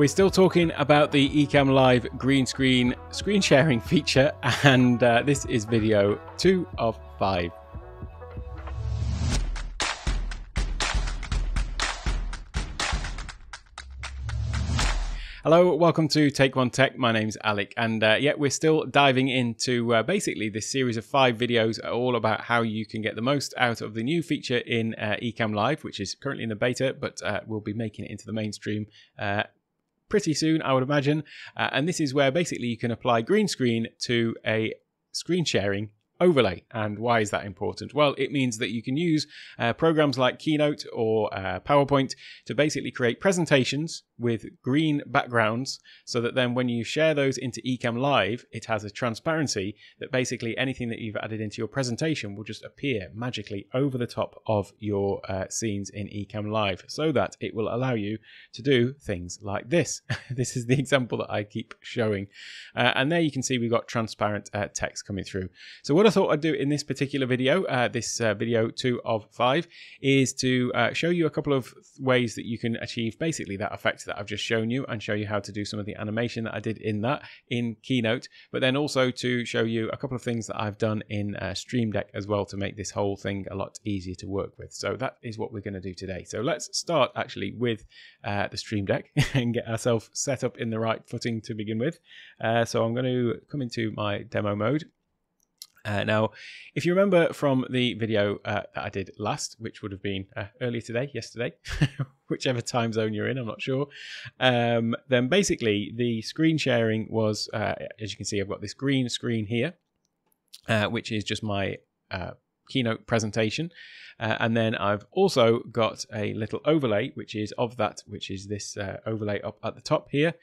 We're still talking about the Ecamm Live green screen screen sharing feature, and uh, this is video two of five. Hello, welcome to Take One Tech. My name's Alec, and uh, yeah, we're still diving into uh, basically this series of five videos, all about how you can get the most out of the new feature in uh, Ecamm Live, which is currently in the beta, but uh, we'll be making it into the mainstream uh, pretty soon, I would imagine. Uh, and this is where basically you can apply green screen to a screen sharing overlay. And why is that important? Well, it means that you can use uh, programs like Keynote or uh, PowerPoint to basically create presentations with green backgrounds so that then when you share those into Ecamm Live, it has a transparency that basically anything that you've added into your presentation will just appear magically over the top of your uh, scenes in Ecamm Live so that it will allow you to do things like this. this is the example that I keep showing. Uh, and there you can see we've got transparent uh, text coming through. So what I thought I'd do in this particular video, uh, this uh, video two of five, is to uh, show you a couple of ways that you can achieve basically that effect that I've just shown you and show you how to do some of the animation that I did in that in Keynote, but then also to show you a couple of things that I've done in uh, Stream Deck as well to make this whole thing a lot easier to work with. So that is what we're going to do today. So let's start actually with uh, the Stream Deck and get ourselves set up in the right footing to begin with. Uh, so I'm going to come into my demo mode uh, now, if you remember from the video uh, that I did last, which would have been uh, earlier today, yesterday, whichever time zone you're in, I'm not sure, um, then basically the screen sharing was, uh, as you can see, I've got this green screen here, uh, which is just my uh, keynote presentation. Uh, and then I've also got a little overlay, which is of that, which is this uh, overlay up at the top here,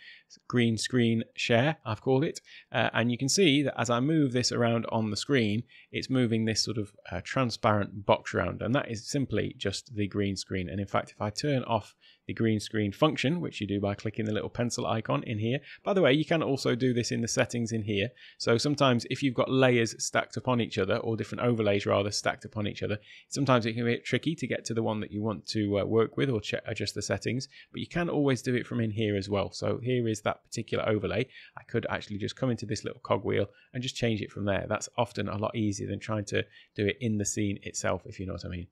green screen share, I've called it. Uh, and you can see that as I move this around on the screen, it's moving this sort of uh, transparent box around. And that is simply just the green screen. And in fact, if I turn off the green screen function, which you do by clicking the little pencil icon in here. By the way, you can also do this in the settings in here. So sometimes if you've got layers stacked upon each other, or different overlays rather stacked upon each other, sometimes it can be tricky to get to the one that you want to uh, work with or adjust the settings, but you can always do it from in here as well. So here is that particular overlay. I could actually just come into this little cogwheel and just change it from there. That's often a lot easier than trying to do it in the scene itself, if you know what I mean.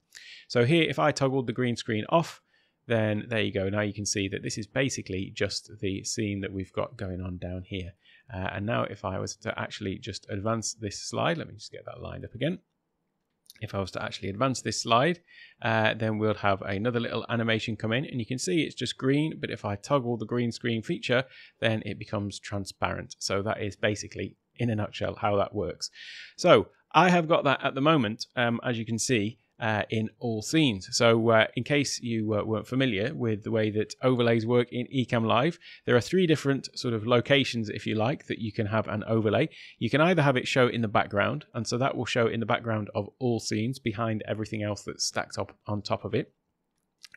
So here, if I toggled the green screen off, then there you go. Now you can see that this is basically just the scene that we've got going on down here. Uh, and now if I was to actually just advance this slide, let me just get that lined up again. If I was to actually advance this slide, uh, then we'll have another little animation come in and you can see it's just green, but if I toggle the green screen feature, then it becomes transparent. So that is basically in a nutshell how that works. So I have got that at the moment, um, as you can see, uh, in all scenes. So, uh, in case you uh, weren't familiar with the way that overlays work in Ecamm Live, there are three different sort of locations, if you like, that you can have an overlay. You can either have it show in the background, and so that will show in the background of all scenes behind everything else that's stacked up on top of it.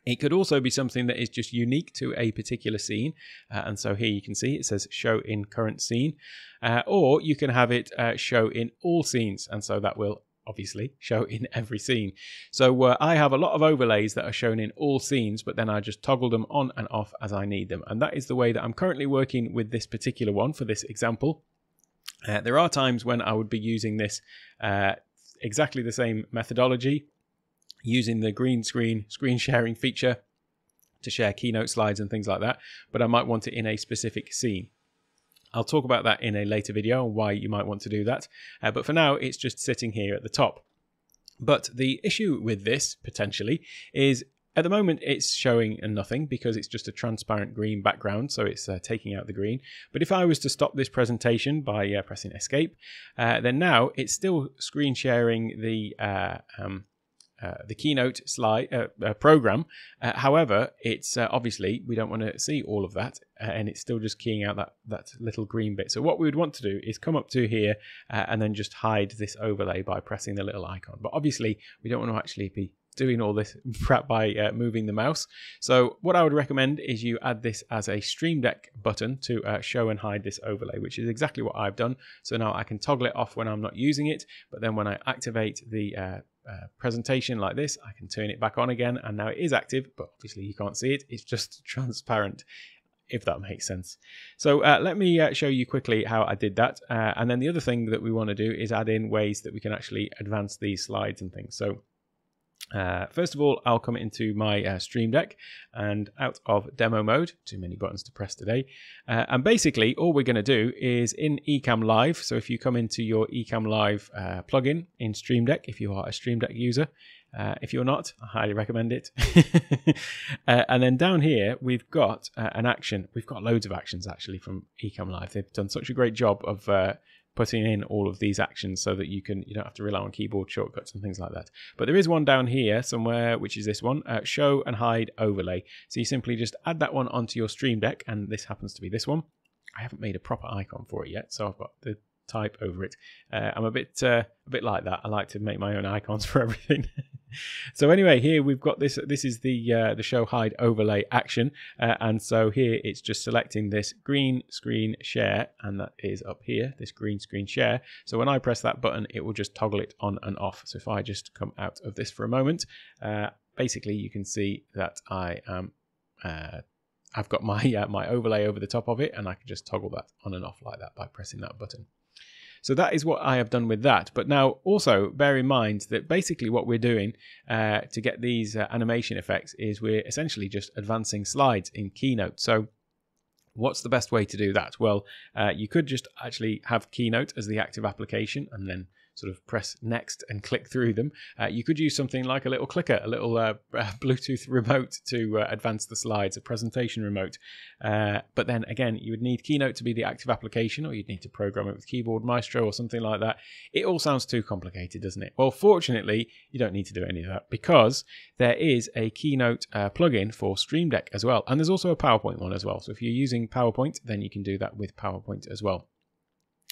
It could also be something that is just unique to a particular scene. Uh, and so here you can see it says show in current scene. Uh, or you can have it uh, show in all scenes. And so that will obviously show in every scene. So uh, I have a lot of overlays that are shown in all scenes, but then I just toggle them on and off as I need them. And that is the way that I'm currently working with this particular one for this example. Uh, there are times when I would be using this uh, exactly the same methodology, using the green screen screen sharing feature to share keynote slides and things like that, but I might want it in a specific scene. I'll talk about that in a later video and why you might want to do that. Uh, but for now, it's just sitting here at the top. But the issue with this, potentially, is at the moment it's showing nothing because it's just a transparent green background, so it's uh, taking out the green. But if I was to stop this presentation by uh, pressing escape, uh, then now it's still screen sharing the uh, um, uh, the keynote slide uh, uh, program. Uh, however, it's obviously we don't want to see all of that, and it's still just keying out that that little green bit. So what we would want to do is come up to here and then just hide this overlay by pressing the little icon. But obviously, we don't want to actually be doing all this crap by uh, moving the mouse. So what I would recommend is you add this as a Stream Deck button to uh, show and hide this overlay, which is exactly what I've done. So now I can toggle it off when I'm not using it, but then when I activate the uh, presentation like this, I can turn it back on again, and now it is active, but obviously you can't see it. It's just transparent. if that makes sense. So uh, let me uh, show you quickly how I did that. Uh, and then the other thing that we want to do is add in ways that we can actually advance these slides and things. So uh, first of all, I'll come into my uh, Stream Deck and out of demo mode. Too many buttons to press today. Uh, and basically, all we're going to do is in Ecamm Live. So if you come into your Ecamm Live uh, plugin in Stream Deck, if you are a Stream Deck user, uh, if you're not, I highly recommend it. uh, and then down here, we've got an action. We've got loads of actions actually from Ecamm Live. They've done such a great job of putting in all of these actions so that you can you don't have to rely on keyboard shortcuts and things like that. But there is one down here somewhere, which is this one, uh, show and hide overlay. So you simply just add that one onto your Stream Deck, and this happens to be this one. I haven't made a proper icon for it yet, so I've got the type over it. Uh, I'm a bit uh, a bit like that. I like to make my own icons for everything. So anyway, here we've got this. This is the uh, the show hide overlay action, uh, and so here it's just selecting this green screen share, and that is up here. This green screen share. So when I press that button, it will just toggle it on and off. So if I just come out of this for a moment, uh, basically you can see that I am. Uh, I've got my uh, my overlay over the top of it, and I can just toggle that on and off like that by pressing that button. So that is what I have done with that. But now also bear in mind that basically what we're doing uh, to get these uh, animation effects is we're essentially just advancing slides in Keynote. So what's the best way to do that? Well, uh, you could just actually have Keynote as the active application and then sort of press next and click through them. Uh, you could use something like a little clicker, a little uh, Bluetooth remote to uh, advance the slides, a presentation remote. Uh, but then again, you would need Keynote to be the active application, or you'd need to program it with Keyboard Maestro or something like that. It all sounds too complicated, doesn't it? Well, fortunately, you don't need to do any of that because there is a Keynote uh, plugin for Stream Deck as well. And there's also a PowerPoint one as well. So if you're using PowerPoint, then you can do that with PowerPoint as well.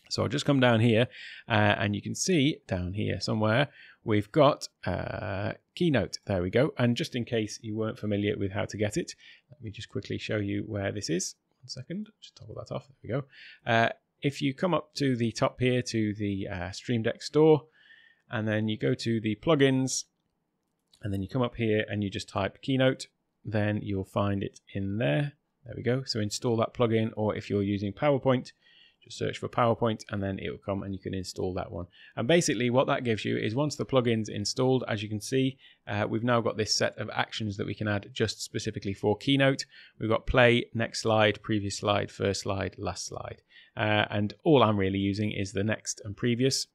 So I'll just come down here uh, and you can see down here somewhere we've got uh, Keynote. There we go. And just in case you weren't familiar with how to get it, let me just quickly show you where this is. One second, just toggle that off. There we go. Uh, if you come up to the top here to the uh, Stream Deck store and then you go to the plugins and then you come up here and you just type Keynote, then you'll find it in there. There we go. So install that plugin or if you're using PowerPoint, just search for PowerPoint and then it will come and you can install that one. And basically what that gives you is once the plugin's installed, as you can see, uh, we've now got this set of actions that we can add just specifically for Keynote. We've got play, next slide, previous slide, first slide, last slide. Uh, and all I'm really using is the next and previous.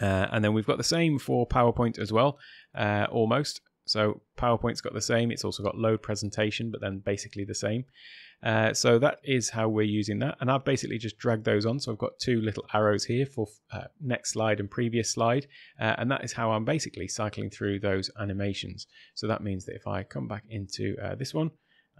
Uh, and then we've got the same for PowerPoint as well, uh, almost. So PowerPoint's got the same. It's also got load presentation, but then basically the same. Uh, so that is how we're using that. And I've basically just dragged those on. So I've got two little arrows here for uh, next slide and previous slide. Uh, and that is how I'm basically cycling through those animations. So that means that if I come back into uh, this one,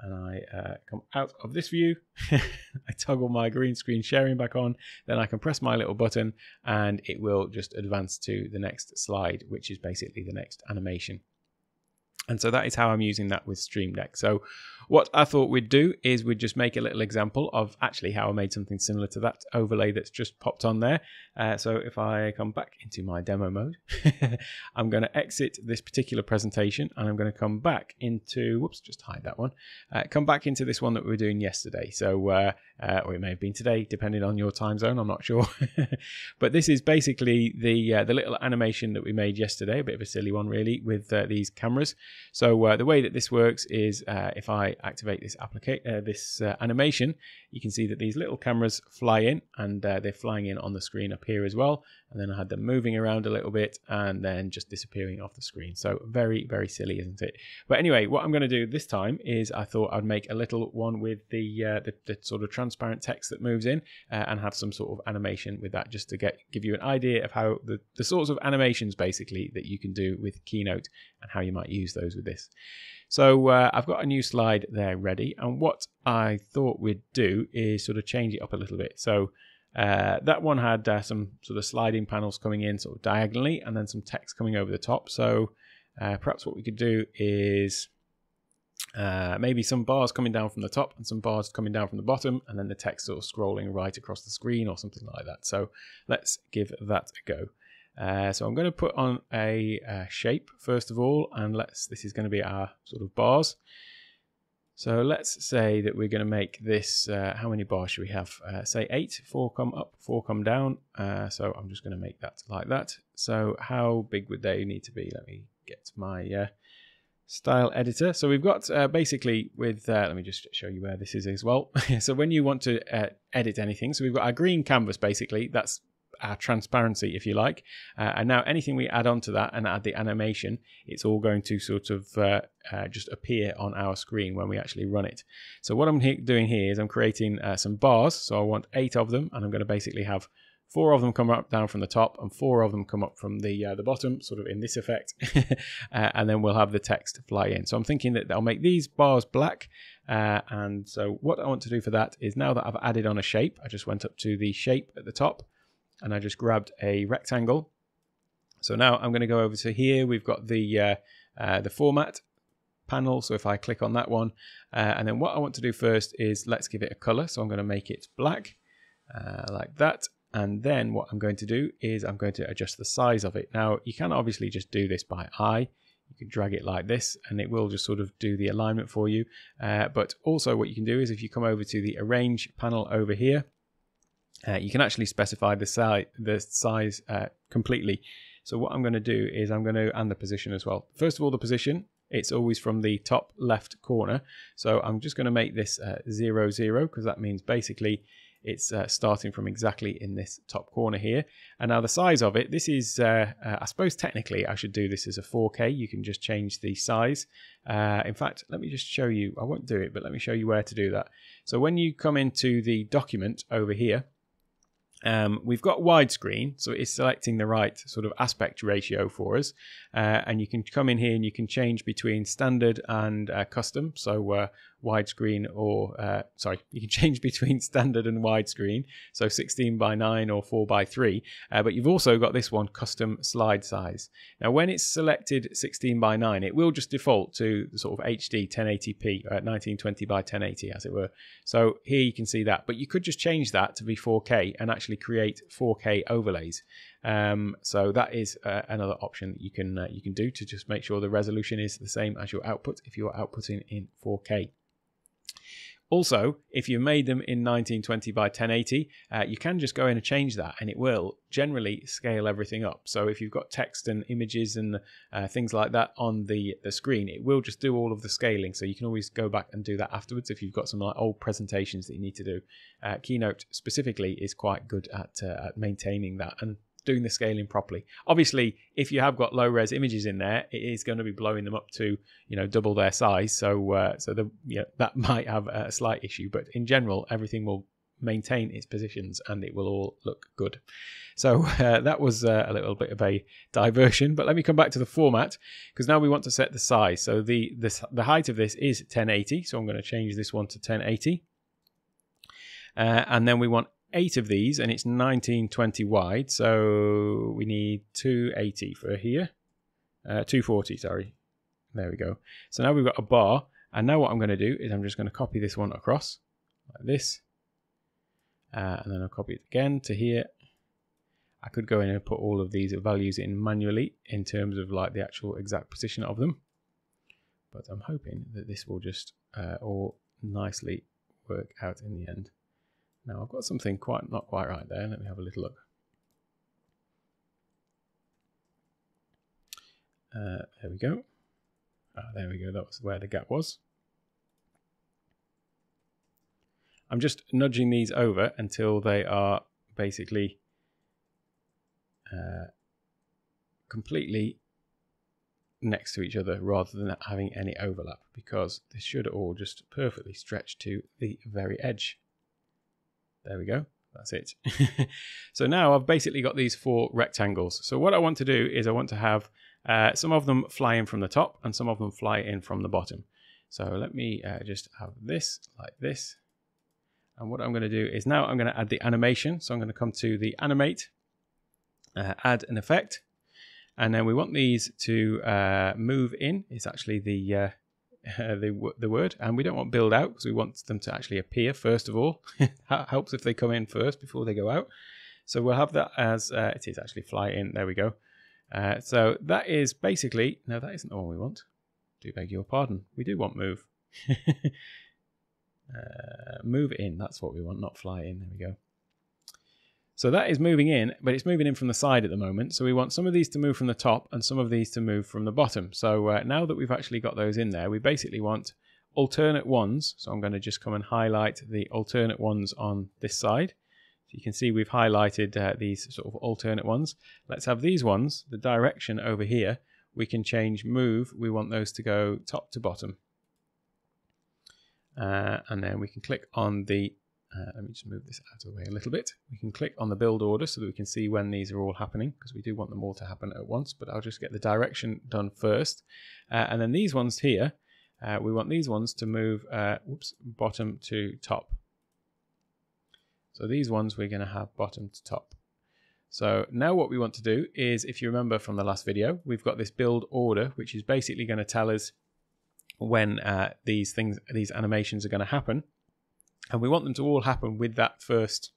and I uh, come out of this view, I toggle my green screen sharing back on, then I can press my little button and it will just advance to the next slide, which is basically the next animation. And so that is how I'm using that with Stream Deck. So what I thought we'd do is we'd just make a little example of actually how I made something similar to that overlay that's just popped on there. Uh, so if I come back into my demo mode, I'm going to exit this particular presentation and I'm going to come back into, whoops, just hide that one, uh, come back into this one that we were doing yesterday. So, uh, uh or it may have been today, depending on your time zone, I'm not sure. but this is basically the, uh, the little animation that we made yesterday, a bit of a silly one really, with uh, these cameras. So the way that this works is if I activate this application, uh, this uh, animation, you can see that these little cameras fly in and uh, they're flying in on the screen up here as well. And then I had them moving around a little bit and then just disappearing off the screen. So very, very silly, isn't it? But anyway, what I'm going to do this time is I thought I'd make a little one with the, uh, the, the, sort of transparent text that moves in uh, and have some sort of animation with that just to get give you an idea of how the, the sorts of animations basically that you can do with Keynote and how you might use those with this. So uh, I've got a new slide there ready. And what I thought we'd do is sort of change it up a little bit. So uh, that one had uh, some sort of sliding panels coming in sort of diagonally and then some text coming over the top. So uh, perhaps what we could do is uh, maybe some bars coming down from the top and some bars coming down from the bottom and then the text sort of scrolling right across the screen or something like that. So let's give that a go. Uh, so I'm going to put on a, a, shape first of all, and let's. This is going to be our sort of bars. So let's say that we're going to make this, uh, how many bars should we have? Uh, say eight, four come up, four come down. Uh, so I'm just going to make that like that. So how big would they need to be? Let me get my uh, style editor. So we've got uh, basically with, uh, let me just show you where this is as well. so when you want to edit anything, so we've got our green canvas basically, that's our transparency, if you like. Uh, and now anything we add on to that and add the animation, it's all going to sort of uh, uh, just appear on our screen when we actually run it. So what I'm he doing here is I'm creating uh, some bars. So I want eight of them, and I'm going to basically have four of them come up down from the top and four of them come up from the uh, the bottom sort of in this effect uh, and then we'll have the text fly in so i'm thinking that i'll make these bars black uh, and so what i want to do for that is now that i've added on a shape i just went up to the shape at the top and I just grabbed a rectangle. So now I'm going to go over to here. We've got the uh, uh, the format panel. So if I click on that one, uh, and then what I want to do first is let's give it a color. So I'm going to make it black uh, like that. And then what I'm going to do is I'm going to adjust the size of it. Now you can obviously just do this by eye. You can drag it like this and it will just sort of do the alignment for you. Uh, but also what you can do is if you come over to the arrange panel over here, uh, you can actually specify the, si the size uh, completely. So what I'm going to do is I'm going to, and the position as well. First of all, the position, it's always from the top left corner. So I'm just going to make this uh, zero, zero, because that means basically it's uh, starting from exactly in this top corner here. And now the size of it, this is, uh, uh, I suppose technically I should do this as a 4K. You can just change the size. Uh, in fact, let me just show you, I won't do it, but let me show you where to do that. So when you come into the document over here, um, we've got widescreen, so it's selecting the right sort of aspect ratio for us. Uh, and you can come in here and you can change between standard and uh, custom. So uh, widescreen or, uh, sorry, you can change between standard and widescreen. So 16 by 9 or 4 by 3. Uh, but you've also got this one, custom slide size. Now, when it's selected 16 by 9, it will just default to the sort of HD 1080p, 1920 by 1080, as it were. So here you can see that. But you could just change that to be 4K and actually create 4K overlays. Um, so that is uh, another option that you can uh, you can do to just make sure the resolution is the same as your output if you're outputting in 4K. Also, if you made them in 1920 by 1080, uh, you can just go in and change that and it will generally scale everything up. So if you've got text and images and uh, things like that on the, the screen, it will just do all of the scaling. So you can always go back and do that afterwards if you've got some like old presentations that you need to do. Uh, Keynote specifically is quite good at, uh, at maintaining that and doing the scaling properly. Obviously, if you have got low res images in there, it is going to be blowing them up to you know double their size. So uh, so the yeah, that might have a slight issue, but in general, everything will maintain its positions and it will all look good. So uh, that was uh, a little bit of a diversion, but let me come back to the format because now we want to set the size. So the, the, the height of this is 1080, so I'm going to change this one to 1080. Uh, and then we want eight of these and it's 1920 wide. So we need 280 for here. Uh, 240, sorry. There we go. So now we've got a bar. And now what I'm going to do is I'm just going to copy this one across like this. Uh, and then I'll copy it again to here. I could go in and put all of these values in manually in terms of like the actual exact position of them. But I'm hoping that this will just uh, all nicely work out in the end. Now I've got something quite not quite right there. Let me have a little look. Uh, there we go. Ah, there we go. That was where the gap was. I'm just nudging these over until they are basically uh, completely next to each other rather than having any overlap because this should all just perfectly stretch to the very edge. There we go. That's it. so now I've basically got these four rectangles. So what I want to do is I want to have uh, some of them fly in from the top and some of them fly in from the bottom. So let me uh, just have this like this. And what I'm going to do is now I'm going to add the animation. So I'm going to come to the animate, uh, add an effect. And then we want these to uh, move in. It's actually the uh, the the word, and we don't want build out because we want them to actually appear first of all. That helps if they come in first before they go out. So we'll have that as uh, it is actually fly in. There we go. Uh, so that is basically no, that isn't the one we want. Do beg your pardon. We do want move. uh, move in. That's what we want, not fly in. There we go. So that is moving in, but it's moving in from the side at the moment. So we want some of these to move from the top and some of these to move from the bottom. So uh, now that we've actually got those in there, we basically want alternate ones. So I'm going to just come and highlight the alternate ones on this side. So you can see we've highlighted uh, these sort of alternate ones. Let's have these ones, the direction over here. We can change move. We want those to go top to bottom. Uh, and then we can click on the, uh, let me just move this out of the way a little bit. We can click on the build order so that we can see when these are all happening because we do want them all to happen at once, but I'll just get the direction done first. Uh, and then these ones here, uh, we want these ones to move uh, whoops, bottom to top. So these ones we're going to have bottom to top. So now what we want to do is, if you remember from the last video, we've got this build order, which is basically going to tell us when uh, these things, these animations are going to happen. And we want them to all happen with that first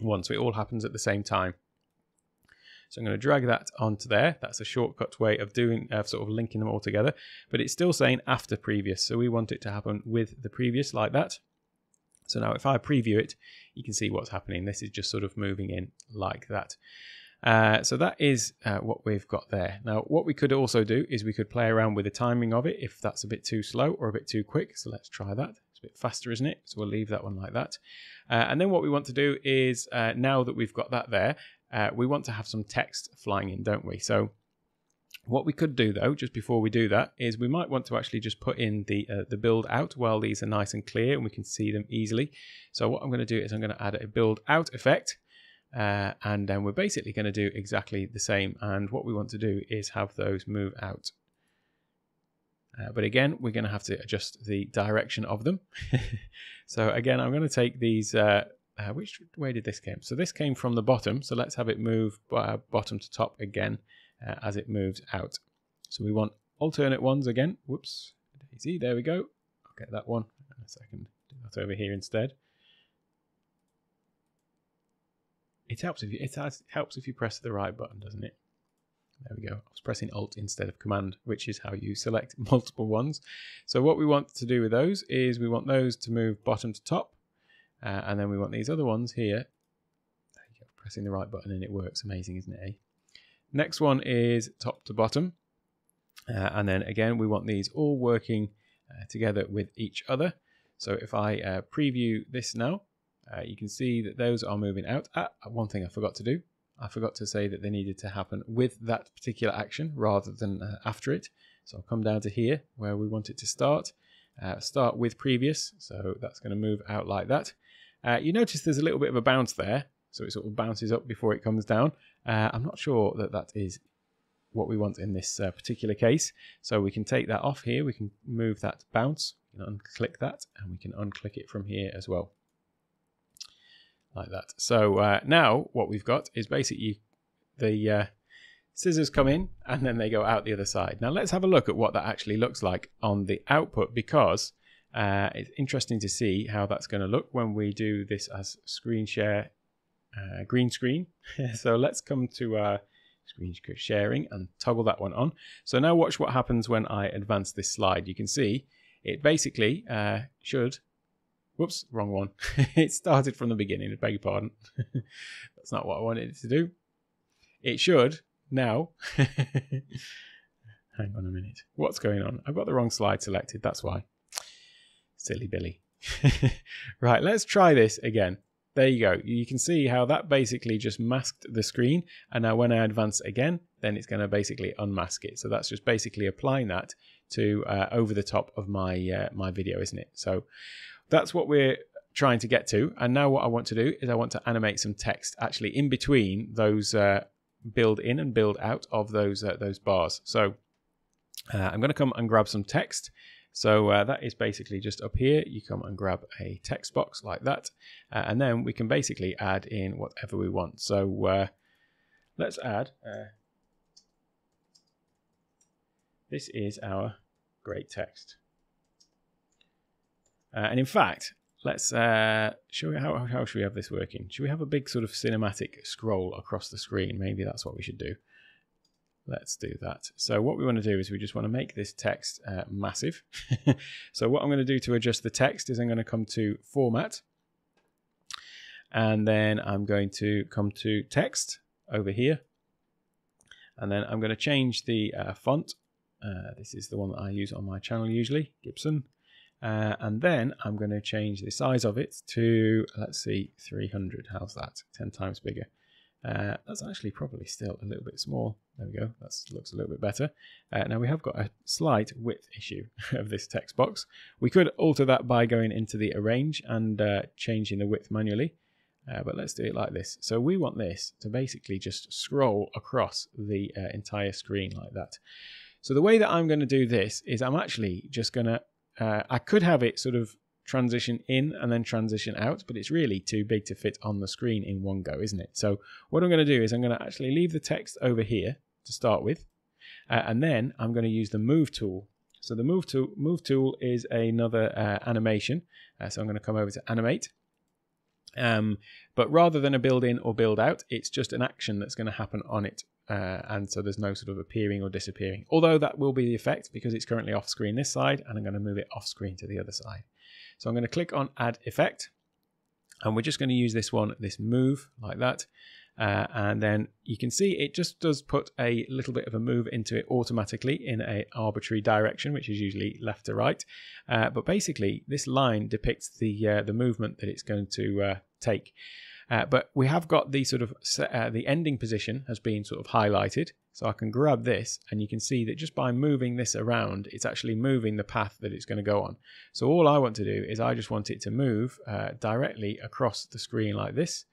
one. So it all happens at the same time. So I'm going to drag that onto there. That's a shortcut way of doing, uh, sort of linking them all together. But it's still saying after previous. So we want it to happen with the previous like that. So now if I preview it, you can see what's happening. This is just sort of moving in like that. Uh, so that is uh, what we've got there. Now, what we could also do is we could play around with the timing of it if that's a bit too slow or a bit too quick. So let's try that. A bit faster, isn't it? So we'll leave that one like that. Uh, and then what we want to do is uh, now that we've got that there, uh, we want to have some text flying in, don't we? So what we could do though, just before we do that, is we might want to actually just put in the uh, the build out while these are nice and clear and we can see them easily. So what I'm going to do is I'm going to add a build out effect. Uh, and then we're basically going to do exactly the same. And what we want to do is have those move out. Uh, but again, we're going to have to adjust the direction of them. so again, I'm going to take these. Uh, uh, which way did this came? So this came from the bottom. So let's have it move uh, bottom to top again uh, as it moves out. So we want alternate ones again. Whoops, daisy, there we go. I'll get that one in a second. Do that over here instead. It helps if you it helps if you press the right button, doesn't it? There we go. I was pressing Alt instead of Command, which is how you select multiple ones. So what we want to do with those is we want those to move bottom to top, uh, and then we want these other ones here. Pressing the right button and it works. Amazing, isn't it? Eh? Next one is top to bottom. Uh, and then again, we want these all working uh, together with each other. So if I uh, preview this now, uh, you can see that those are moving out. Ah, one thing I forgot to do. I forgot to say that they needed to happen with that particular action rather than uh, after it. So I'll come down to here where we want it to start. Uh, start with previous. So that's going to move out like that. you notice there's a little bit of a bounce there. So it sort of bounces up before it comes down. Uh, I'm not sure that that is what we want in this uh, particular case. So we can take that off here. We can move that bounce. We can unclick that and we can unclick it from here as well. Like that. So uh, now what we've got is basically the uh, scissors come in and then they go out the other side. Now let's have a look at what that actually looks like on the output because uh, it's interesting to see how that's going to look when we do this as screen share uh, green screen. so let's come to uh, screen sharing and toggle that one on. So now watch what happens when I advance this slide. You can see it basically uh, should, whoops, wrong one. it started from the beginning, beg your pardon. That's not what I wanted it to do. It should now, hang on a minute, what's going on? I've got the wrong slide selected, that's why. Silly Billy. right, let's try this again there you go. You can see how that basically just masked the screen. And now when I advance again, then it's going to basically unmask it. So that's just basically applying that to uh, over the top of my uh, my video, isn't it? So that's what we're trying to get to. And now what I want to do is I want to animate some text actually in between those uh, build in and build out of those uh, those bars. So uh, I'm going to come and grab some text. So uh, that is basically just up here. You come and grab a text box like that. Uh, and then we can basically add in whatever we want. So uh, let's add, uh, this is our great text. Uh, and in fact, let's uh, show how, how should we have this working? Should we have a big sort of cinematic scroll across the screen? Maybe that's what we should do. Let's do that. So what we want to do is we just want to make this text uh, massive. so what I'm going to do to adjust the text is I'm going to come to Format. And then I'm going to come to Text over here. And then I'm going to change the uh, font. Uh, this is the one that I use on my channel usually, Gibson. Uh, and then I'm going to change the size of it to, let's see, 300. How's that? 10 times bigger. Uh, that's actually probably still a little bit small. There we go. That looks a little bit better. Uh, now we have got a slight width issue of this text box. We could alter that by going into the arrange and uh, changing the width manually. Uh, but let's do it like this. So we want this to basically just scroll across the uh, entire screen like that. So the way that I'm going to do this is I'm actually just going to, uh, I could have it sort of transition in and then transition out, but it's really too big to fit on the screen in one go, isn't it? So what I'm going to do is I'm going to actually leave the text over here to start with, uh, and then I'm going to use the move tool. So the move tool, move tool is another uh, animation. Uh, so I'm going to come over to animate. Um, but rather than a build in or build out, it's just an action that's going to happen on it. Uh, and so there's no sort of appearing or disappearing. Although that will be the effect because it's currently off screen this side, and I'm going to move it off screen to the other side. So I'm going to click on add effect and we're just going to use this one, this move like that. Uh, and then you can see it just does put a little bit of a move into it automatically in a arbitrary direction, which is usually left to right. Uh, but basically, this line depicts the uh, the movement that it's going to uh, take. Uh, but we have got the sort of uh, the ending position has been sort of highlighted. So I can grab this and you can see that just by moving this around, it's actually moving the path that it's going to go on. So all I want to do is I just want it to move uh, directly across the screen like this.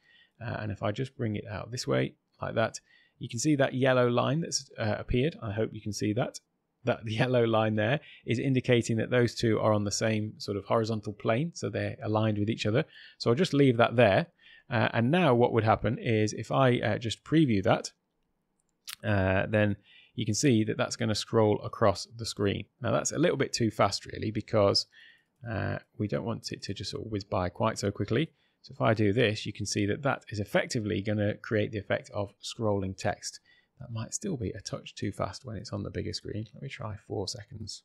Uh, and if I just bring it out this way like that, you can see that yellow line that's uh, appeared. I hope you can see that. That yellow line there is indicating that those two are on the same sort of horizontal plane. So they're aligned with each other. So I'll just leave that there. Uh, and now what would happen is if I uh, just preview that, uh, then you can see that that's going to scroll across the screen. Now that's a little bit too fast really because uh, we don't want it to just sort of whiz by quite so quickly. So if I do this, you can see that that is effectively going to create the effect of scrolling text. That might still be a touch too fast when it's on the bigger screen. Let me try four seconds.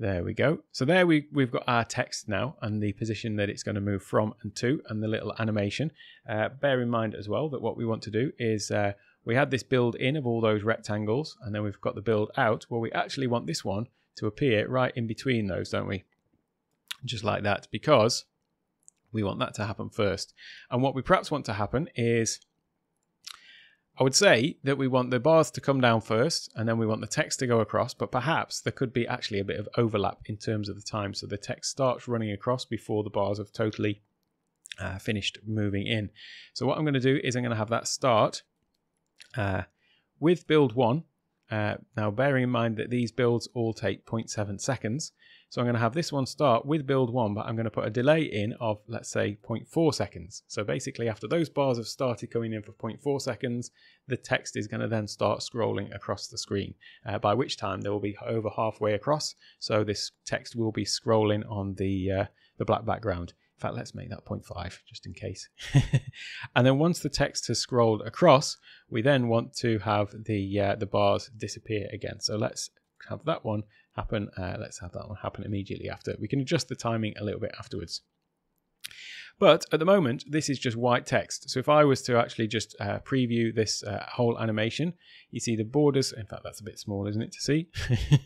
There we go. So there we, we've got our text now and the position that it's going to move from and to and the little animation. Uh, bear in mind as well that what we want to do is uh, we had this build in of all those rectangles and then we've got the build out. Well, we actually want this one to appear right in between those, don't we? Just like that because we want that to happen first. And what we perhaps want to happen is I would say that we want the bars to come down first and then we want the text to go across, but perhaps there could be actually a bit of overlap in terms of the time. So the text starts running across before the bars have totally uh, finished moving in. So what I'm going to do is I'm going to have that start uh, with build one. Uh, now, bearing in mind that these builds all take 0.7 seconds, so I'm going to have this one start with build one, but I'm going to put a delay in of, let's say, 0.4 seconds. So basically, after those bars have started coming in for 0.4 seconds, the text is going to then start scrolling across the screen, uh, by which time they will be over halfway across. So this text will be scrolling on the, uh, the black background. In fact, let's make that 0.5 just in case. and then once the text has scrolled across, we then want to have the uh, the bars disappear again. So let's have that one happen. Uh, let's have that one happen immediately after. We can adjust the timing a little bit afterwards. But at the moment, this is just white text. So if I was to actually just uh, preview this uh, whole animation, you see the borders. In fact, that's a bit small, isn't it, to see?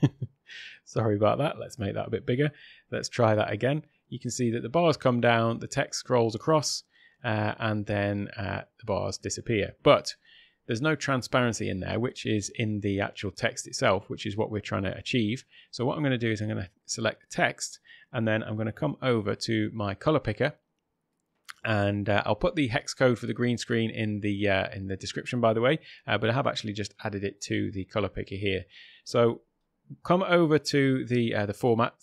Sorry about that. Let's make that a bit bigger. Let's try that again. You can see that the bars come down, the text scrolls across, uh, and then uh, the bars disappear. But there's no transparency in there, which is in the actual text itself, which is what we're trying to achieve. So what I'm going to do is I'm going to select the text and then I'm going to come over to my color picker and uh, I'll put the hex code for the green screen in the uh, in the description by the way uh, but I have actually just added it to the color picker here so come over to the uh, the format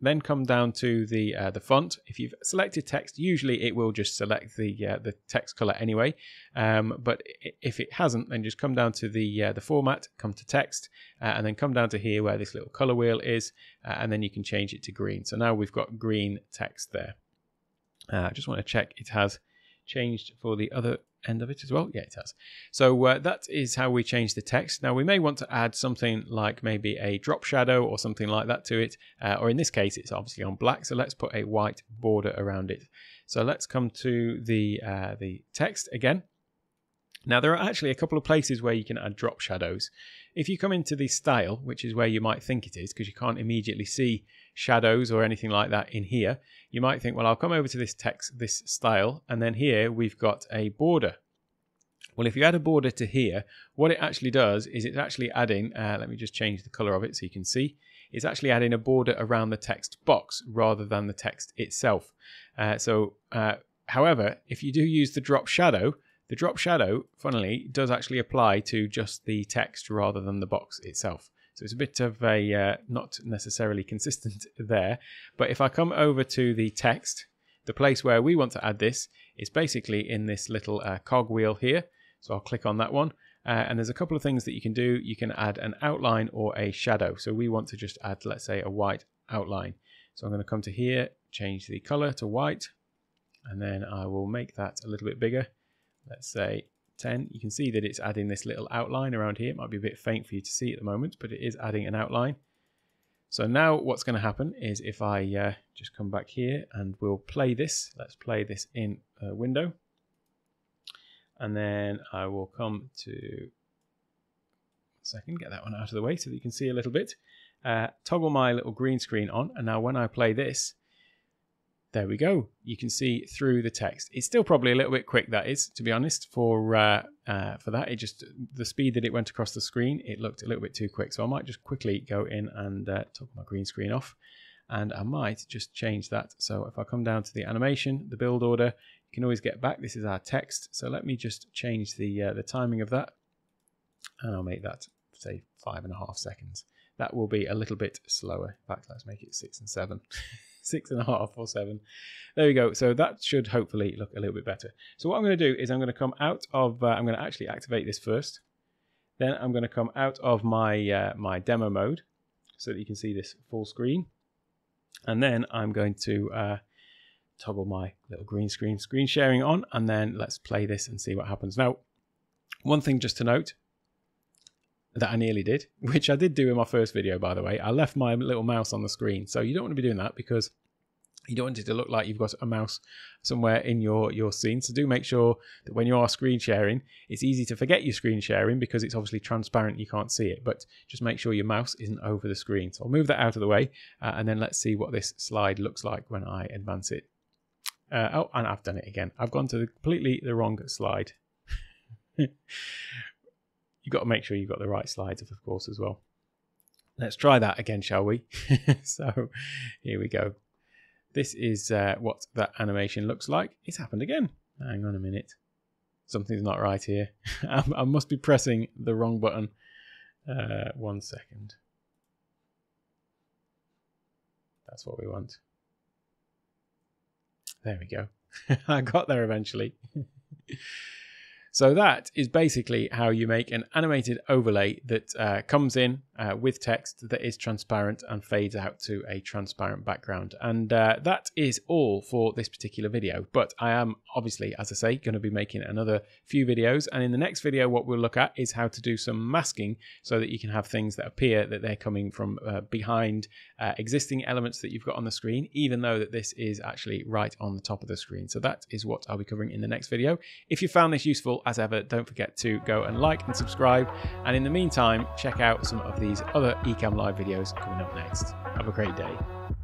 then come down to the uh, the font. If you've selected text, usually it will just select the uh, the text color anyway. Um, but if it hasn't, then just come down to the uh, the format, come to text, uh, and then come down to here where this little color wheel is, uh, and then you can change it to green. So now we've got green text there. Uh, I just want to check it has changed for the other end of it as well? Yeah, it has. So uh, that is how we change the text. Now we may want to add something like maybe a drop shadow or something like that to it. Uh, or in this case, it's obviously on black. So let's put a white border around it. So let's come to the, uh, the text again. Now there are actually a couple of places where you can add drop shadows. If you come into the style, which is where you might think it is, because you can't immediately see shadows or anything like that in here, you might think, well, I'll come over to this text, this style, and then here we've got a border. Well, if you add a border to here, what it actually does is it's actually adding, uh, let me just change the color of it so you can see, it's actually adding a border around the text box rather than the text itself. Uh, so, uh, however, if you do use the drop shadow, the drop shadow, funnily, does actually apply to just the text rather than the box itself. So it's a bit of a uh, not necessarily consistent there. But if I come over to the text, the place where we want to add this is basically in this little uh, cogwheel here. So I'll click on that one. Uh, and there's a couple of things that you can do. You can add an outline or a shadow. So we want to just add, let's say, a white outline. So I'm going to come to here, change the color to white, and then I will make that a little bit bigger let's say 10, you can see that it's adding this little outline around here. It might be a bit faint for you to see at the moment, but it is adding an outline. So now what's going to happen is if I uh, just come back here and we'll play this, let's play this in a window. And then I will come to, second, get that one out of the way so that you can see a little bit. Uh, toggle my little green screen on. And now when I play this, there we go. You can see through the text. It's still probably a little bit quick, that is, to be honest, for uh, uh, for that. It just the speed that it went across the screen, it looked a little bit too quick. So I might just quickly go in and uh, toggle my green screen off, and I might just change that. So if I come down to the animation, the build order, you can always get back. This is our text. So let me just change the uh, the timing of that, and I'll make that say five and a half seconds. That will be a little bit slower. In fact, let's make it six and seven. six and a half or seven. There we go. So that should hopefully look a little bit better. So what I'm going to do is I'm going to come out of, uh, I'm going to actually activate this first. Then I'm going to come out of my, uh, my demo mode so that you can see this full screen. And then I'm going to uh, toggle my little green screen screen sharing on and then let's play this and see what happens. Now, one thing just to note, that I nearly did, which I did do in my first video, by the way. I left my little mouse on the screen. So you don't want to be doing that because you don't want it to look like you've got a mouse somewhere in your, your scene. So do make sure that when you are screen sharing, it's easy to forget your screen sharing because it's obviously transparent. You can't see it, but just make sure your mouse isn't over the screen. So I'll move that out of the way uh, and then let's see what this slide looks like when I advance it. Uh, oh, and I've done it again. I've gone to the, completely the wrong slide. you've got to make sure you've got the right slides, of course, as well. Let's try that again, shall we? so here we go. This is uh, what that animation looks like. It's happened again. Hang on a minute. Something's not right here. I must be pressing the wrong button. Uh, one second. That's what we want. There we go. I got there eventually. So that is basically how you make an animated overlay that uh, comes in uh, with text that is transparent and fades out to a transparent background. And uh, that is all for this particular video. But I am obviously, as I say, going to be making another few videos. And in the next video, what we'll look at is how to do some masking so that you can have things that appear that they're coming from uh, behind uh, existing elements that you've got on the screen, even though that this is actually right on the top of the screen. So that is what I'll be covering in the next video. If you found this useful, as ever, don't forget to go and like and subscribe. And in the meantime, check out some of these other Ecamm Live videos coming up next. Have a great day.